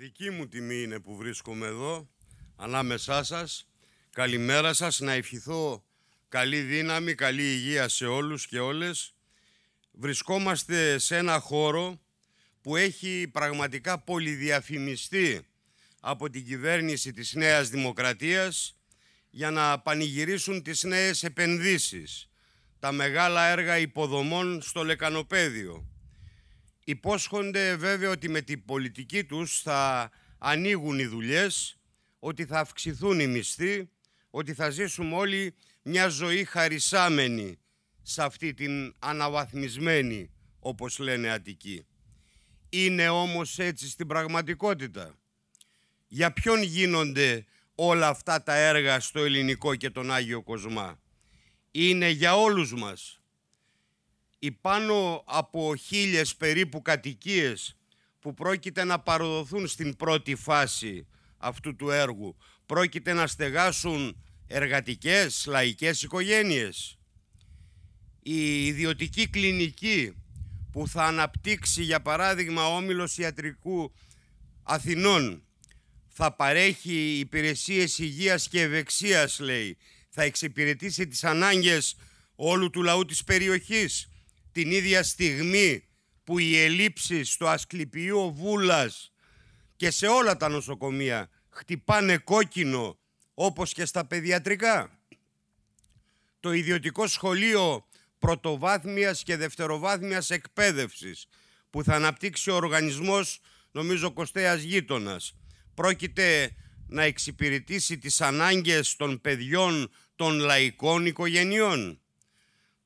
Δική μου τιμή είναι που βρίσκομαι εδώ, ανάμεσά σας. Καλημέρα σας, να ευχηθώ καλή δύναμη, καλή υγεία σε όλους και όλες. Βρισκόμαστε σε ένα χώρο που έχει πραγματικά πολυδιαφημιστεί από την κυβέρνηση της Νέας Δημοκρατίας για να πανηγυρίσουν τις νέες επενδύσεις, τα μεγάλα έργα υποδομών στο Λεκανοπέδιο. Υπόσχονται βέβαια ότι με την πολιτική τους θα ανοίγουν οι δουλειές, ότι θα αυξηθούν οι μισθοί, ότι θα ζήσουμε όλοι μια ζωή χαρισάμενη σε αυτή την αναβαθμισμένη, όπως λένε Αττική. Είναι όμως έτσι στην πραγματικότητα. Για ποιον γίνονται όλα αυτά τα έργα στο ελληνικό και τον Άγιο Κοσμά; Είναι για όλους μας. Οι πάνω από χίλιες περίπου κατοικίες που πρόκειται να παροδοθούν στην πρώτη φάση αυτού του έργου. Πρόκειται να στεγάσουν εργατικές, λαϊκές οικογένειες. Η ιδιωτική κλινική που θα αναπτύξει για παράδειγμα ο Όμιλος Ιατρικού Αθηνών θα παρέχει υπηρεσίες υγείας και ευεξίας λέει. Θα εξυπηρετήσει τις ανάγκες όλου του λαού της περιοχής την ίδια στιγμή που οι ελλείψεις στο Ασκληπιείο Βούλας και σε όλα τα νοσοκομεία χτυπάνε κόκκινο όπως και στα παιδιατρικά. Το ιδιωτικό σχολείο πρωτοβάθμιας και δευτεροβάθμιας εκπαίδευσης που θα αναπτύξει ο οργανισμός νομίζω Κωστέας Γείτονας πρόκειται να εξυπηρετήσει τις ανάγκες των παιδιών των λαϊκών οικογενειών.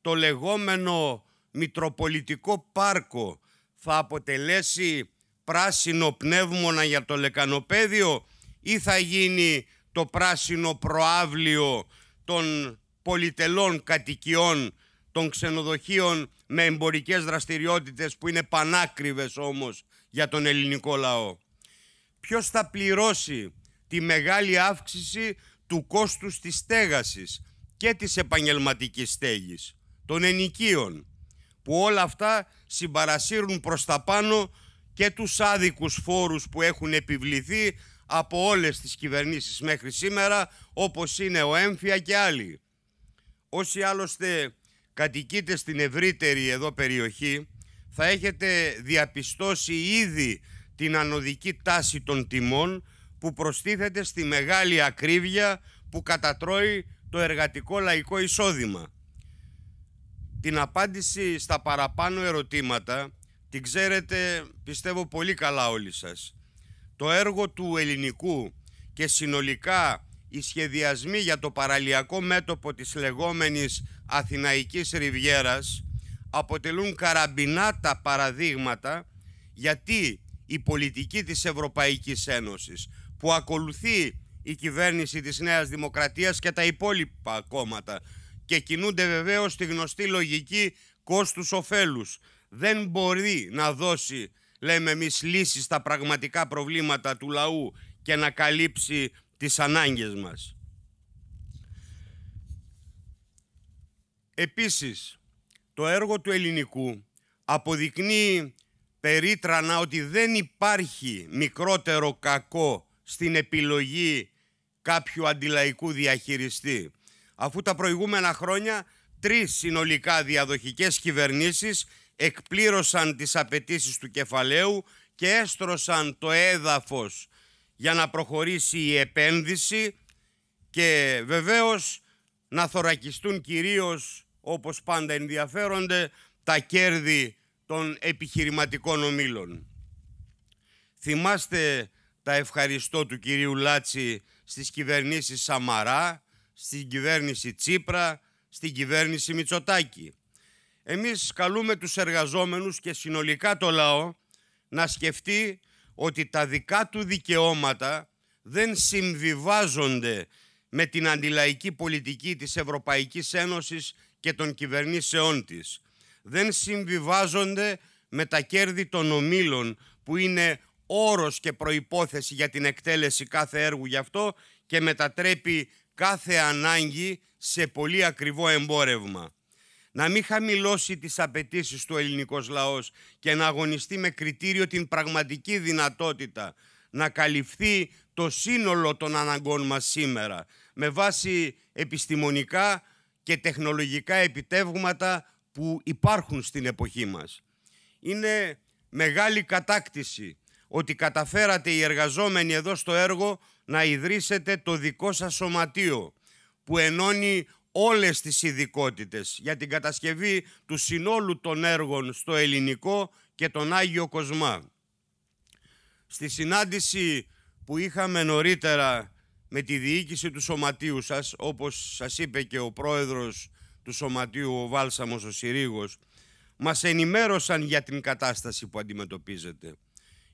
Το λεγόμενο Μητροπολιτικό Πάρκο θα αποτελέσει πράσινο πνεύμονα για το λεκανοπέδιο ή θα γίνει το πράσινο προάβλιο των πολυτελών κατοικιών των ξενοδοχείων με εμπορικές δραστηριότητες που είναι πανάκριβες όμως για τον ελληνικό λαό. Ποιος θα πληρώσει τη μεγάλη αύξηση του κόστους της στέγασης και της επαγγελματικής στέγης, των ενοικίων, που όλα αυτά συμπαρασύρουν προς τα πάνω και τους άδικους φόρους που έχουν επιβληθεί από όλες τις κυβερνήσεις μέχρι σήμερα, όπως είναι ο Έμφυα και άλλοι. Όσοι άλλωστε κατοικείτε στην ευρύτερη εδώ περιοχή, θα έχετε διαπιστώσει ήδη την ανωδική τάση των τιμών που προστίθεται στη μεγάλη ακρίβεια που κατατρώει το εργατικό λαϊκό εισόδημα. Την απάντηση στα παραπάνω ερωτήματα την ξέρετε πιστεύω πολύ καλά όλοι σας. Το έργο του ελληνικού και συνολικά οι σχεδιασμοί για το παραλιακό μέτωπο της λεγόμενης Αθηναϊκής Ριβιέρας αποτελούν καραμπινάτα παραδείγματα γιατί η πολιτική της Ευρωπαϊκής Ένωσης που ακολουθεί η κυβέρνηση της Νέας Δημοκρατίας και τα υπόλοιπα κόμματα και κινούνται βεβαίως στη γνωστή λογική κόστους-οφέλους. Δεν μπορεί να δώσει, λέμε εμείς, λύσεις στα πραγματικά προβλήματα του λαού και να καλύψει τις ανάγκες μας. Επίσης, το έργο του ελληνικού αποδεικνύει περίτρανα ότι δεν υπάρχει μικρότερο κακό στην επιλογή κάποιου αντιλαϊκού διαχειριστή. Αφού τα προηγούμενα χρόνια τρεις συνολικά διαδοχικές κυβερνήσεις εκπλήρωσαν τις απαιτήσεις του κεφαλαίου και έστρωσαν το έδαφος για να προχωρήσει η επένδυση και βεβαίως να θωρακιστούν κυρίως όπως πάντα ενδιαφέρονται τα κέρδη των επιχειρηματικών ομίλων. Θυμάστε τα ευχαριστώ του κυρίου Λάτσι στις κυβερνήσεις Σαμαρά, στην κυβέρνηση Τσίπρα, στην κυβέρνηση Μητσοτάκη. Εμείς καλούμε τους εργαζόμενους και συνολικά το λαό να σκεφτεί ότι τα δικά του δικαιώματα δεν συμβιβάζονται με την αντιλαϊκή πολιτική της Ευρωπαϊκής Ένωσης και των κυβερνήσεών της. Δεν συμβιβάζονται με τα κέρδη των ομίλων που είναι όρος και προϋπόθεση για την εκτέλεση κάθε έργου γι' αυτό και μετατρέπει κάθε ανάγκη σε πολύ ακριβό εμπόρευμα. Να μην χαμηλώσει τις απαιτήσεις του ελληνικός λαός και να αγωνιστεί με κριτήριο την πραγματική δυνατότητα να καλυφθεί το σύνολο των αναγκών μας σήμερα με βάση επιστημονικά και τεχνολογικά επιτεύγματα που υπάρχουν στην εποχή μας. Είναι μεγάλη κατάκτηση ότι καταφέρατε οι εργαζόμενοι εδώ στο έργο να ιδρύσετε το δικό σας σωματείο που ενώνει όλες τις ειδικότητες για την κατασκευή του συνόλου των έργων στο ελληνικό και τον Άγιο Κοσμά. Στη συνάντηση που είχαμε νωρίτερα με τη διοίκηση του σωματείου σας, όπως σας είπε και ο πρόεδρος του σωματείου, ο Βάλσαμος, ο Συρίγος, μας ενημέρωσαν για την κατάσταση που αντιμετωπίζετε,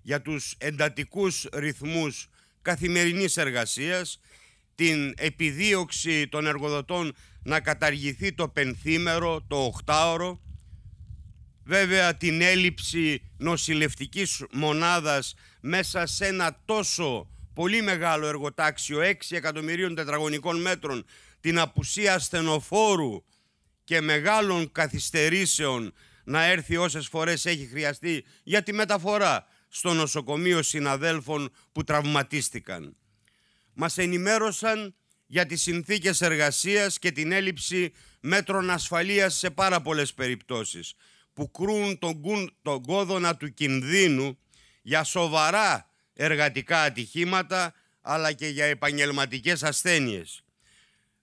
για τους εντατικούς ρυθμούς καθημερινής εργασίας, την επιδίωξη των εργοδοτών να καταργηθεί το πενθήμερο, το οχτάωρο, βέβαια την έλλειψη νοσηλευτικής μονάδας μέσα σε ένα τόσο πολύ μεγάλο εργοτάξιο 6 εκατομμυρίων τετραγωνικών μέτρων, την απουσία ασθενοφόρου και μεγάλων καθυστερήσεων να έρθει όσες φορές έχει χρειαστεί για τη μεταφορά στο νοσοκομείο συναδέλφων που τραυματίστηκαν. Μας ενημέρωσαν για τις συνθήκες εργασίας και την έλλειψη μέτρων ασφαλείας σε πάρα πολλές περιπτώσεις που κρούν τον, τον κόδωνα του κινδύνου για σοβαρά εργατικά ατυχήματα αλλά και για επαγγελματικές ασθένειες.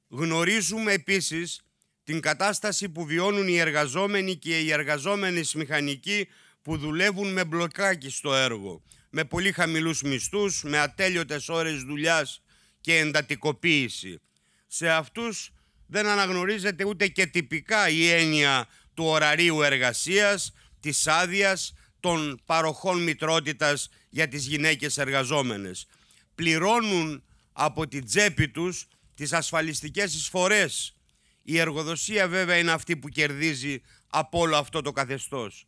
Γνωρίζουμε επίσης την κατάσταση που βιώνουν οι εργαζόμενοι και οι εργαζόμενες μηχανικοί που δουλεύουν με μπλοκάκι στο έργο, με πολύ χαμηλούς μισθούς, με ατέλειωτες ώρες δουλειάς και εντατικοποίηση. Σε αυτούς δεν αναγνωρίζεται ούτε και τυπικά η έννοια του ωραρίου εργασίας, της άδειας των παροχών μητρότητας για τις γυναίκες εργαζόμενες. Πληρώνουν από την τσέπη τους τις ασφαλιστικές εισφορές. Η εργοδοσία βέβαια είναι αυτή που κερδίζει από όλο αυτό το καθεστώς.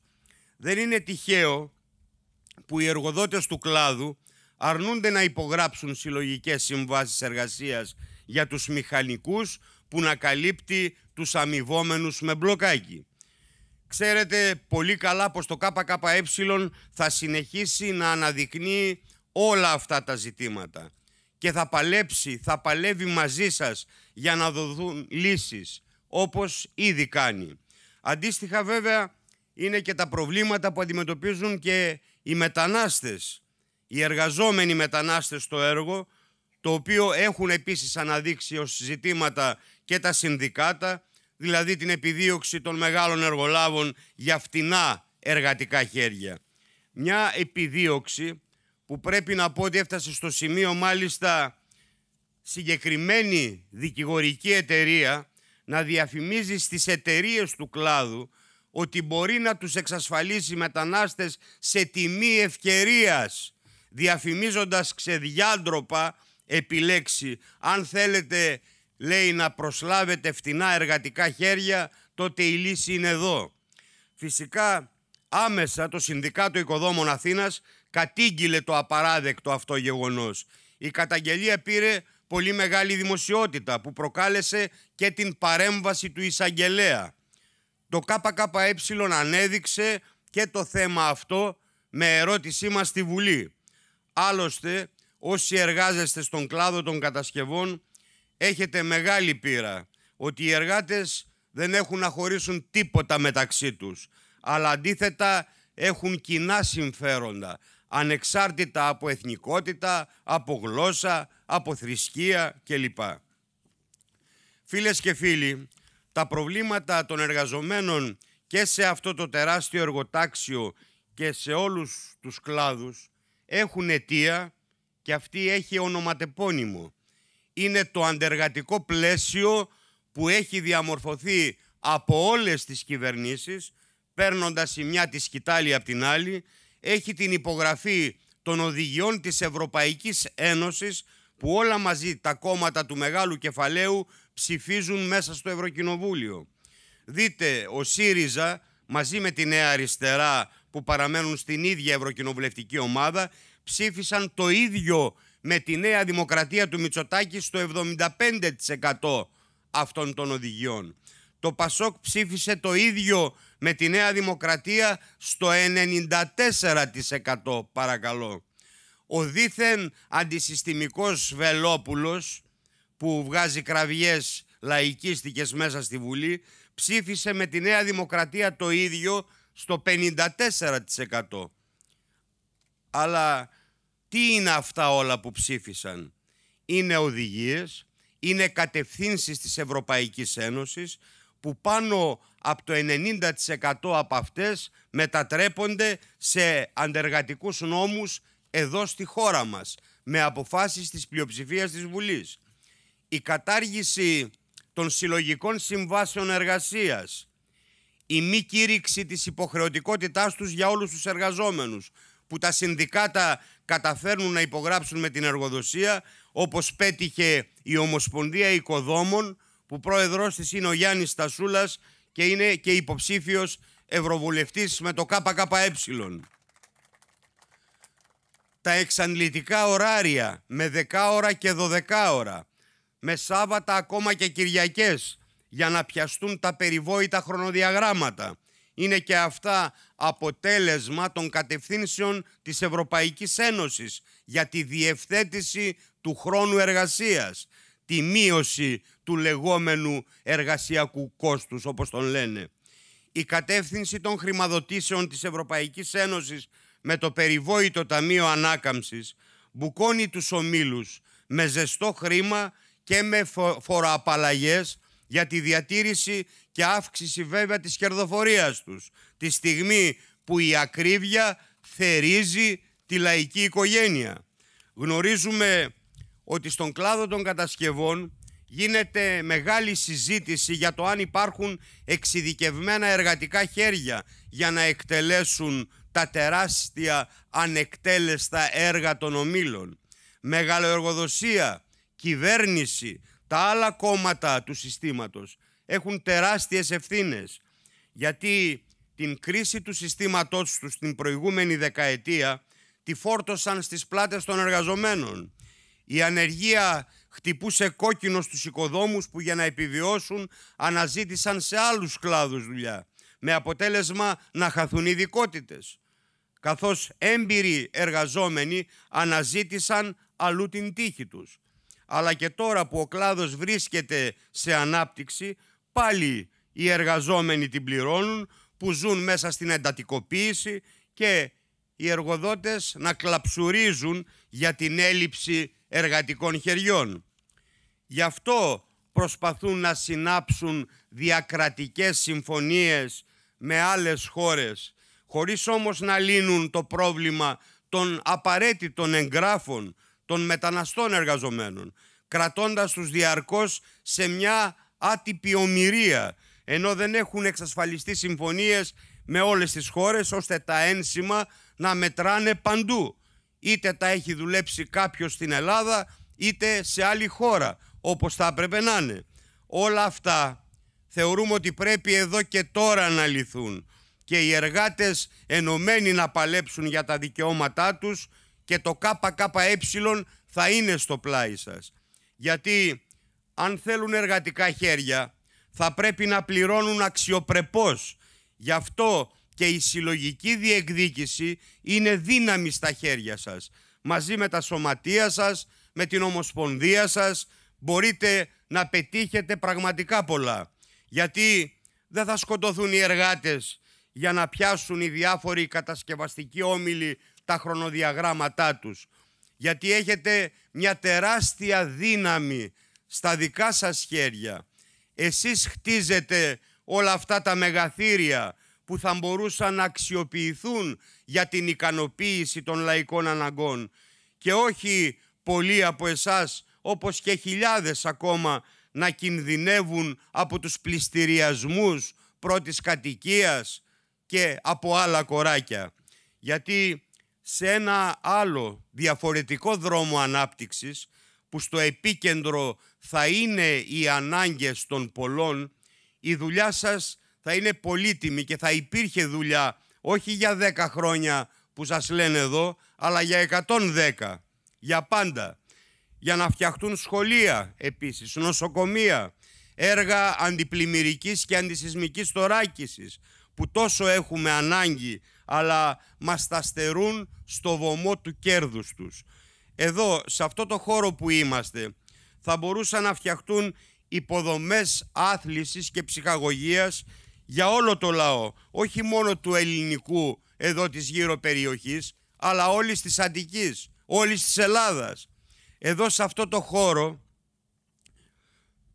Δεν είναι τυχαίο που οι εργοδότες του κλάδου αρνούνται να υπογράψουν συλλογικές συμβάσεις εργασίας για τους μηχανικούς που να καλύπτει τους αμοιβόμενους με μπλοκάκι. Ξέρετε πολύ καλά πως το ΚΚΕ θα συνεχίσει να αναδεικνύει όλα αυτά τα ζητήματα και θα παλέψει, θα παλεύει μαζί σας για να δοθούν λύσεις όπως ήδη κάνει. Αντίστοιχα βέβαια είναι και τα προβλήματα που αντιμετωπίζουν και οι μετανάστες οι εργαζόμενοι μετανάστες στο έργο, το οποίο έχουν επίσης αναδείξει ως ζητήματα και τα συνδικάτα, δηλαδή την επιδίωξη των μεγάλων εργολάβων για φτηνά εργατικά χέρια. Μια επιδίωξη που πρέπει να πω ότι έφτασε στο σημείο μάλιστα συγκεκριμένη δικηγορική εταιρεία να διαφημίζει στις εταιρείες του κλάδου ότι μπορεί να τους εξασφαλίσει μετανάστες σε τιμή ευκαιρίας διαφημίζοντας ξεδιάντροπα επιλέξει αν θέλετε λέει να προσλάβετε φτηνά εργατικά χέρια τότε η λύση είναι εδώ. Φυσικά άμεσα το Συνδικάτο Οικοδόμων Αθήνας κατήγγειλε το απαράδεκτο αυτό γεγονός. Η καταγγελία πήρε πολύ μεγάλη δημοσιότητα που προκάλεσε και την παρέμβαση του εισαγγελέα. Το ΚΚΕ ανέδειξε και το θέμα αυτό με ερώτησή μας στη Βουλή. Άλλωστε, όσοι εργάζεστε στον κλάδο των κατασκευών, έχετε μεγάλη πείρα ότι οι εργάτες δεν έχουν να χωρίσουν τίποτα μεταξύ τους, αλλά αντίθετα έχουν κοινά συμφέροντα, ανεξάρτητα από εθνικότητα, από γλώσσα, από θρησκεία κλπ. Φίλες και φίλοι, τα προβλήματα των εργαζομένων και σε αυτό το τεράστιο εργοτάξιο και σε όλους τους κλάδους έχουν αιτία και αυτή έχει ονοματεπώνυμο. Είναι το αντεργατικό πλαίσιο που έχει διαμορφωθεί από όλες τις κυβερνήσεις, παίρνοντας η μια τη σκητάλη από την άλλη, έχει την υπογραφή των οδηγιών της Ευρωπαϊκής Ένωσης που όλα μαζί τα κόμματα του μεγάλου κεφαλαίου ψηφίζουν μέσα στο Ευρωκοινοβούλιο. Δείτε, ο ΣΥΡΙΖΑ μαζί με τη Νέα Αριστερά που παραμένουν στην ίδια ευρωκοινοβουλευτική ομάδα ψήφισαν το ίδιο με τη Νέα Δημοκρατία του Μητσοτάκη στο 75% αυτών των οδηγιών. Το Πασόκ ψήφισε το ίδιο με τη Νέα Δημοκρατία στο 94% παρακαλώ. ο δήθεν αντισυστημικός Βελόπουλος που βγάζει κραυγές λαϊκίστικες μέσα στη Βουλή ψήφισε με τη Νέα Δημοκρατία το ίδιο στο 54%. Αλλά τι είναι αυτά όλα που ψήφισαν; Είναι οδηγίες, είναι κατευθύνσεις της Ευρωπαϊκής Ένωσης που πάνω από το 90% από αυτές μετατρέπονται σε αντεργατικούς νόμους εδώ στη χώρα μας με αποφάσεις της πλειοψηφίας της Βουλής. Η κατάργηση των συλλογικών συμβάσεων εργασίας, η μη κήρυξη της υποχρεωτικότητάς τους για όλους τους εργαζόμενους που τα συνδικάτα καταφέρνουν να υπογράψουν με την εργοδοσία όπως πέτυχε η Ομοσπονδία Οικοδόμων που πρόεδρος της είναι ο Γιάννης Στασούλας και είναι και υποψήφιος ευρωβουλευτής με το ΚΚΕ. Τα εξαντλητικά ωράρια με 10 ώρα και 12 ώρα, με Σάββατα ακόμα και Κυριακές για να πιαστούν τα περιβόητα χρονοδιαγράμματα. Είναι και αυτά αποτέλεσμα των κατευθύνσεων της Ευρωπαϊκής Ένωσης για τη διευθέτηση του χρόνου εργασίας, τη μείωση του λεγόμενου εργασιακού κόστους όπως τον λένε. Η κατεύθυνση των χρηματοδοτήσεων της Ευρωπαϊκής Ένωσης με το περιβόητο Ταμείο Ανάκαμψης μπουκώνει τους ομίλους με ζεστό χρήμα και με φοροαπαλλαγές για τη διατήρηση και αύξηση βέβαια της κερδοφορίας τους τη στιγμή που η ακρίβεια θερίζει τη λαϊκή οικογένεια. Γνωρίζουμε ότι στον κλάδο των κατασκευών γίνεται μεγάλη συζήτηση για το αν υπάρχουν εξειδικευμένα εργατικά χέρια για να εκτελέσουν τα τεράστια ανεκτέλεστα έργα των ομίλων. Μεγαλοεργοδοσία, κυβέρνηση, τα άλλα κόμματα του συστήματος έχουν τεράστιες ευθύνες γιατί την κρίση του συστήματός τους την προηγούμενη δεκαετία τη φόρτωσαν στις πλάτες των εργαζομένων. Η ανεργία χτυπούσε κόκκινο στους οικοδόμους που για να επιβιώσουν αναζήτησαν σε άλλους κλάδους δουλειά με αποτέλεσμα να χαθούν ειδικότητες. καθώς έμπειροι εργαζόμενοι αναζήτησαν αλλού την τύχη τους. Αλλά και τώρα που ο κλάδος βρίσκεται σε ανάπτυξη, πάλι οι εργαζόμενοι την πληρώνουν που ζουν μέσα στην εντατικοποίηση και οι εργοδότες να κλαψουρίζουν για την έλλειψη εργατικών χεριών. Γι' αυτό προσπαθούν να συνάψουν διακρατικές συμφωνίες με άλλες χώρες, χωρίς όμως να λύνουν το πρόβλημα των απαραίτητων εγγράφων των μεταναστών εργαζομένων, κρατώντας τους διαρκώς σε μια άτυπη ομοιρία, ενώ δεν έχουν εξασφαλιστεί συμφωνίες με όλες τις χώρες, ώστε τα ένσημα να μετράνε παντού. Είτε τα έχει δουλέψει κάποιος στην Ελλάδα, είτε σε άλλη χώρα, όπως θα έπρεπε να είναι. Όλα αυτά θεωρούμε ότι πρέπει εδώ και τώρα να λυθούν και οι εργάτες ενωμένοι να παλέψουν για τα δικαιώματά τους και το ΚΚΕ θα είναι στο πλάι σας. Γιατί αν θέλουν εργατικά χέρια θα πρέπει να πληρώνουν αξιοπρεπώς. Γι' αυτό και η συλλογική διεκδίκηση είναι δύναμη στα χέρια σας. Μαζί με τα σωματεία σας, με την ομοσπονδία σας, μπορείτε να πετύχετε πραγματικά πολλά. Γιατί δεν θα σκοτωθούν οι εργάτες για να πιάσουν οι διάφοροι κατασκευαστικοί όμιλοι τα χρονοδιαγράμματά τους. Γιατί έχετε μια τεράστια δύναμη στα δικά σας χέρια. Εσείς χτίζετε όλα αυτά τα μεγαθύρια που θα μπορούσαν να αξιοποιηθούν για την ικανοποίηση των λαϊκών αναγκών και όχι πολλοί από εσάς όπως και χιλιάδες ακόμα να κινδυνεύουν από τους πληστηριασμούς πρώτης κατοικίας και από άλλα κοράκια. Γιατί σε ένα άλλο διαφορετικό δρόμο ανάπτυξης που στο επίκεντρο θα είναι οι ανάγκες των πολλών, η δουλειά σας θα είναι πολύτιμη και θα υπήρχε δουλειά όχι για 10 χρόνια που σας λένε εδώ, αλλά για 110, για πάντα. Για να φτιαχτούν σχολεία επίσης, νοσοκομεία, έργα αντιπλημμυρικής και αντισυσμικής τοράκησης, που τόσο έχουμε ανάγκη αλλά μας τα στερούν στο βωμό του κέρδους τους. Εδώ, σε αυτό το χώρο που είμαστε, θα μπορούσαν να φτιαχτούν υποδομές άθλησης και ψυχαγωγίας για όλο το λαό, όχι μόνο του ελληνικού εδώ της γύρω περιοχής, αλλά όλης της Αττικής, όλης της Ελλάδας. Εδώ σε αυτό το χώρο,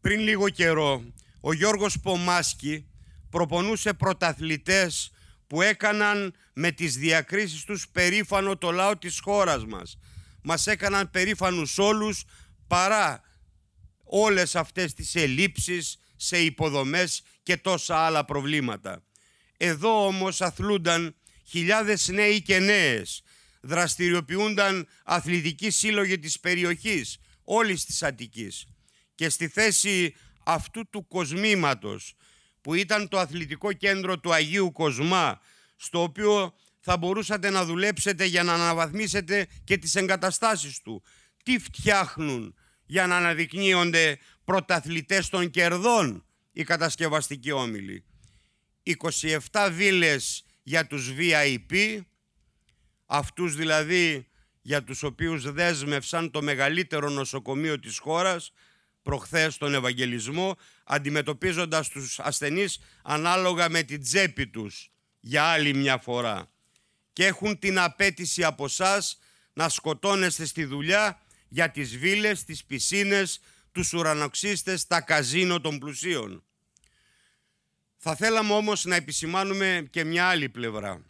πριν λίγο καιρό, ο Γιώργος Πομάσκι προπονούσε πρωταθλητές που έκαναν με τις διακρίσεις τους περήφανο το λαό της χώρας μας. Μας έκαναν περήφανους όλους παρά όλες αυτές τις ελλείψεις σε υποδομές και τόσα άλλα προβλήματα. Εδώ όμως αθλούνταν χιλιάδες νέοι και νέες, δραστηριοποιούνταν αθλητικοί σύλλογοι της περιοχής, όλης της Αττικής. Και στη θέση αυτού του κοσμήματος που ήταν το αθλητικό κέντρο του Αγίου Κοσμά, στο οποίο θα μπορούσατε να δουλέψετε για να αναβαθμίσετε και τις εγκαταστάσεις του. Τι φτιάχνουν για να αναδεικνύονται πρωταθλητές των κερδών οι κατασκευαστικοί όμιλοι; 27 βίλες για τους VIP, αυτούς δηλαδή για τους οποίους δέσμευσαν το μεγαλύτερο νοσοκομείο της χώρας προχθές τον Ευαγγελισμό, αντιμετωπίζοντας τους ασθενείς ανάλογα με την τσέπη τους για άλλη μια φορά. Και έχουν την απέτηση από εσά να σκοτώνεστε στη δουλειά για τις βίλες, τις πισίνες, τους ουρανοξύστες, τα καζίνο των πλουσίων. Θα θέλαμε όμως να επισημάνουμε και μια άλλη πλευρά.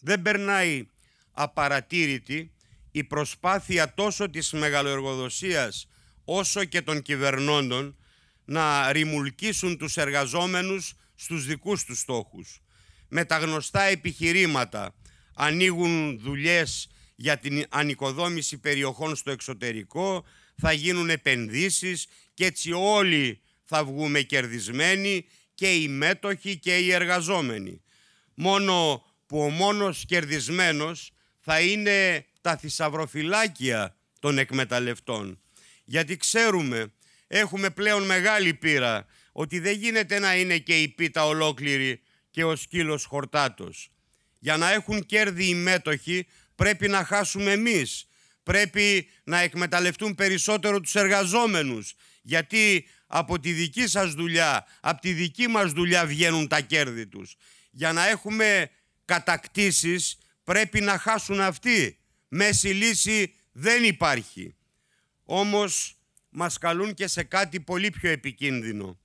Δεν περνάει απαρατήρητη η προσπάθεια τόσο της μεγαλοεργοδοσίας όσο και των κυβερνώντων να ρημουλκίσουν τους εργαζόμενους στους δικούς τους στόχους. Με τα γνωστά επιχειρήματα ανοίγουν δουλειές για την ανοικοδόμηση περιοχών στο εξωτερικό, θα γίνουν επενδύσεις και έτσι όλοι θα βγούμε κερδισμένοι και οι μέτοχοι και οι εργαζόμενοι. Μόνο που ο μόνος κερδισμένος θα είναι τα θησαυροφυλάκια των εκμεταλλευτών. Γιατί ξέρουμε, έχουμε πλέον μεγάλη πείρα, ότι δεν γίνεται να είναι και η πίτα ολόκληρη και ο σκύλος χορτάτος. Για να έχουν κέρδη οι μέτοχοι πρέπει να χάσουμε εμείς. Πρέπει να εκμεταλλευτούν περισσότερο τους εργαζόμενους. Γιατί από τη δική σας δουλειά, από τη δική μας δουλειά βγαίνουν τα κέρδη τους. Για να έχουμε κατακτήσεις πρέπει να χάσουν αυτοί. Μέση λύση δεν υπάρχει. Όμως μας καλούν και σε κάτι πολύ πιο επικίνδυνο.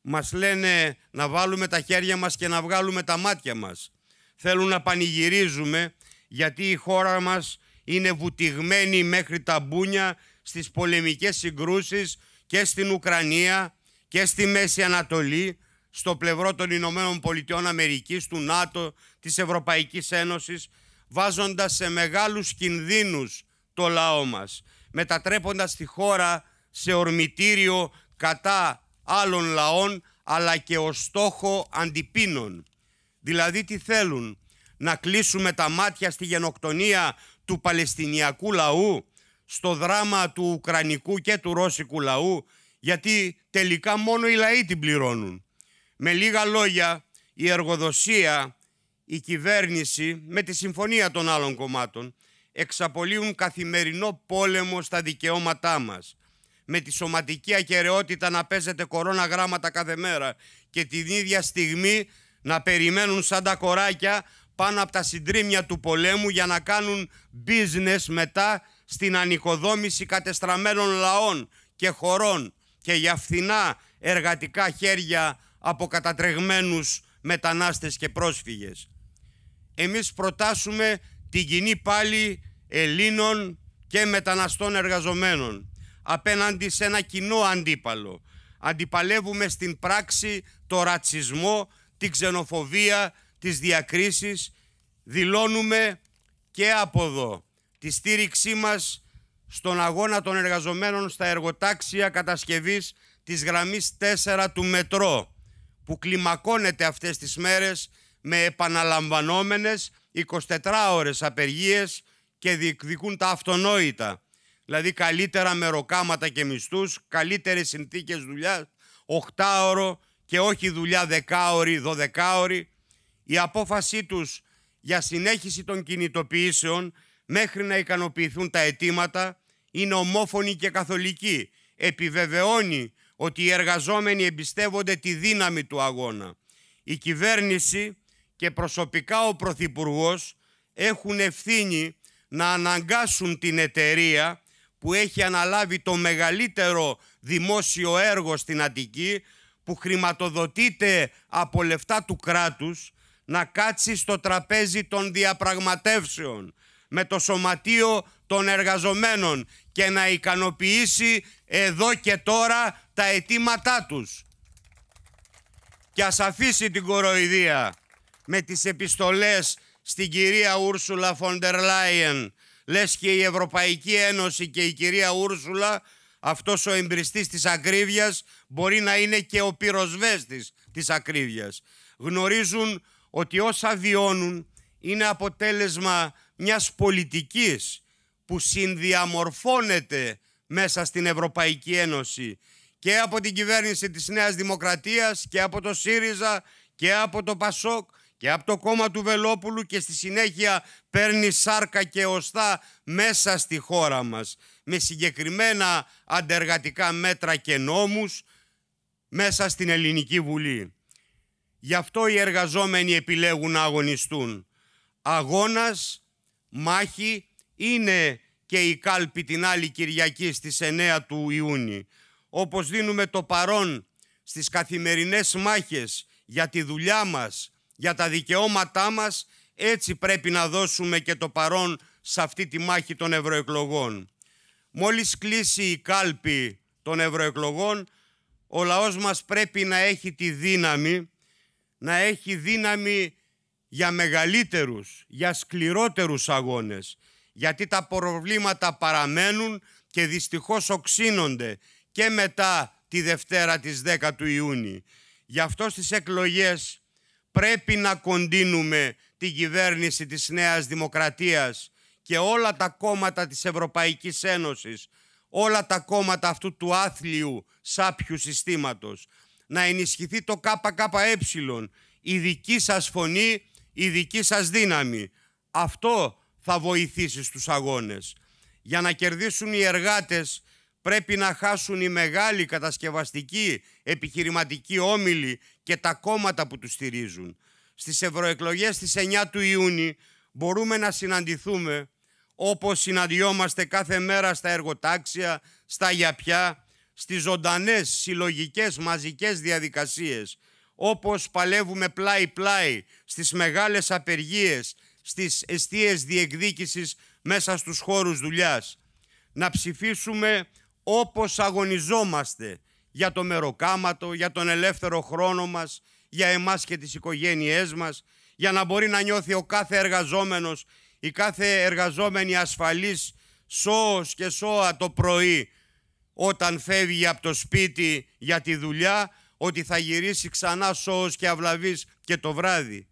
Μας λένε να βάλουμε τα χέρια μας και να βγάλουμε τα μάτια μας. Θέλουν να πανηγυρίζουμε γιατί η χώρα μας είναι βουτυγμένη μέχρι τα μπούνια στις πολεμικές συγκρούσεις και στην Ουκρανία και στη Μέση Ανατολή, στο πλευρό των Ηνωμένων Πολιτειών Αμερικής, του ΝΑΤΟ, της Ευρωπαϊκής Ένωσης, βάζοντας σε μεγάλους κινδύνους το λαό μας, μετατρέποντας τη χώρα σε ορμητήριο κατά άλλων λαών, αλλά και ως στόχο αντιπίνων. Δηλαδή τι θέλουν, να κλείσουμε τα μάτια στη γενοκτονία του Παλαιστινιακού λαού, στο δράμα του Ουκρανικού και του Ρώσικου λαού, γιατί τελικά μόνο οι λαοί την πληρώνουν. Με λίγα λόγια, η εργοδοσία, η κυβέρνηση με τη συμφωνία των άλλων κομμάτων εξαπολύουν καθημερινό πόλεμο στα δικαιώματά μας. Με τη σωματική ακαιρεότητα να παίζετε κορώνα γράμματα κάθε μέρα και την ίδια στιγμή να περιμένουν σαν τα κοράκια πάνω από τα συντρίμια του πολέμου για να κάνουν business μετά στην ανοικοδόμηση κατεστραμμένων λαών και χωρών και για φθηνά εργατικά χέρια από κατατρεγμένους μετανάστες και πρόσφυγες. Εμείς προτάσουμε την κοινή πάλι Ελλήνων και μεταναστών εργαζομένων απέναντι σε ένα κοινό αντίπαλο. Αντιπαλεύουμε στην πράξη το ρατσισμό, την ξενοφοβία, τις διακρίσεις. Δηλώνουμε και από εδώ τη στήριξή μας στον αγώνα των εργαζομένων στα εργοτάξια κατασκευής της γραμμής 4 του μετρό που κλιμακώνεται αυτές τις μέρες με επαναλαμβανόμενες 24 ώρες απεργίες και διεκδικούν τα αυτονόητα. Δηλαδή καλύτερα μεροκάματα και μισθούς, καλύτερες συνθήκες δουλειάς, 8 και όχι δουλειά 10 ώρη, 12 ώρη. Η απόφασή τους για συνέχιση των κινητοποιήσεων μέχρι να ικανοποιηθούν τα αιτήματα είναι ομόφωνη και καθολική. Επιβεβαιώνει ότι οι εργαζόμενοι εμπιστεύονται τη δύναμη του αγώνα. Η κυβέρνηση και προσωπικά ο Πρωθυπουργός έχουν ευθύνη να αναγκάσουν την εταιρεία που έχει αναλάβει το μεγαλύτερο δημόσιο έργο στην Αττική που χρηματοδοτείται από λεφτά του κράτους να κάτσει στο τραπέζι των διαπραγματεύσεων με το σωματείο των εργαζομένων και να ικανοποιήσει εδώ και τώρα τα αιτήματά τους. Και ας αφήσει την κοροϊδία με τις επιστολές στην κυρία Ούρσουλα Φοντερ Λάιεν. Λες και η Ευρωπαϊκή Ένωση και η κυρία Ούρσουλα, αυτός ο εμπριστής της ακρίβειας, μπορεί να είναι και ο πυροσβέστης της ακρίβειας. Γνωρίζουν ότι όσα βιώνουν είναι αποτέλεσμα μιας πολιτικής που συνδιαμορφώνεται μέσα στην Ευρωπαϊκή Ένωση και από την κυβέρνηση της Νέας Δημοκρατίας και από το ΣΥΡΙΖΑ και από το ΠΑΣΟΚ και από το κόμμα του Βελόπουλου και στη συνέχεια παίρνει σάρκα και οστά μέσα στη χώρα μας με συγκεκριμένα αντεργατικά μέτρα και νόμους μέσα στην Ελληνική Βουλή. Γι' αυτό οι εργαζόμενοι επιλέγουν να αγωνιστούν. Αγώνας, μάχη, είναι και η κάλπη την άλλη Κυριακή στις 9 του Ιούνιου. Όπως δίνουμε το παρόν στις καθημερινές μάχες για τη δουλειά μας, για τα δικαιώματά μας, έτσι πρέπει να δώσουμε και το παρόν σε αυτή τη μάχη των ευρωεκλογών. Μόλις κλείσει η κάλπη των ευρωεκλογών, ο λαός μας πρέπει να έχει τη δύναμη, να έχει δύναμη για μεγαλύτερους, για σκληρότερους αγώνες, γιατί τα προβλήματα παραμένουν και δυστυχώς οξύνονται και μετά τη Δευτέρα της 10 του Ιούνιου. Γι' αυτό στις εκλογές πρέπει να κοντίνουμε την κυβέρνηση της Νέας Δημοκρατίας και όλα τα κόμματα της Ευρωπαϊκής Ένωσης, όλα τα κόμματα αυτού του άθλιου σάπιου συστήματος, να ενισχυθεί το ΚΚΕ, η δική σας φωνή, η δική σας δύναμη. Αυτό θα βοηθήσει στους αγώνες. Για να κερδίσουν οι εργάτες πρέπει να χάσουν οι μεγάλοι κατασκευαστικοί επιχειρηματικοί όμιλοι και τα κόμματα που τους στηρίζουν. Στις ευρωεκλογές της 9 του Ιούνιου μπορούμε να συναντηθούμε όπως συναντιόμαστε κάθε μέρα στα εργοτάξια, στα γιαπιά, στις ζωντανές συλλογικές μαζικές διαδικασίες, όπως παλεύουμε πλάι-πλάι στις μεγάλες απεργίες, στις εστίες διεκδίκησης μέσα στους χώρους δουλειάς. Να ψηφίσουμε όπως αγωνιζόμαστε για το μεροκάματο, για τον ελεύθερο χρόνο μας, για εμάς και τις οικογένειές μας, για να μπορεί να νιώθει ο κάθε εργαζόμενος, η κάθε εργαζόμενη ασφαλής σώος και σώα το πρωί όταν φεύγει από το σπίτι για τη δουλειά, ότι θα γυρίσει ξανά σώος και αυλαβής και το βράδυ.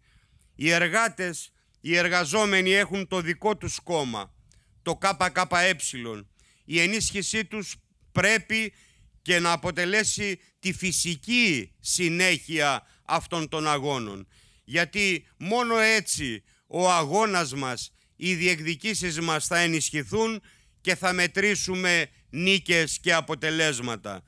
Οι εργάτες, οι εργαζόμενοι έχουν το δικό τους κόμμα, το ΚΚΕ. Η ενίσχυσή τους πρέπει και να αποτελέσει τη φυσική συνέχεια αυτών των αγώνων. Γιατί μόνο έτσι ο αγώνας μας, οι διεκδικήσεις μας θα ενισχυθούν και θα μετρήσουμε νίκες και αποτελέσματα.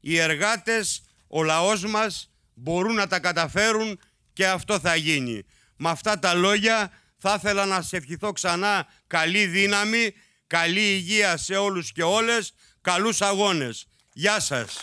Οι εργάτες, ο λαός μας μπορούν να τα καταφέρουν και αυτό θα γίνει. Με αυτά τα λόγια θα ήθελα να σε ευχηθώ ξανά καλή δύναμη, καλή υγεία σε όλους και όλες, καλούς αγώνες. Γεια σας.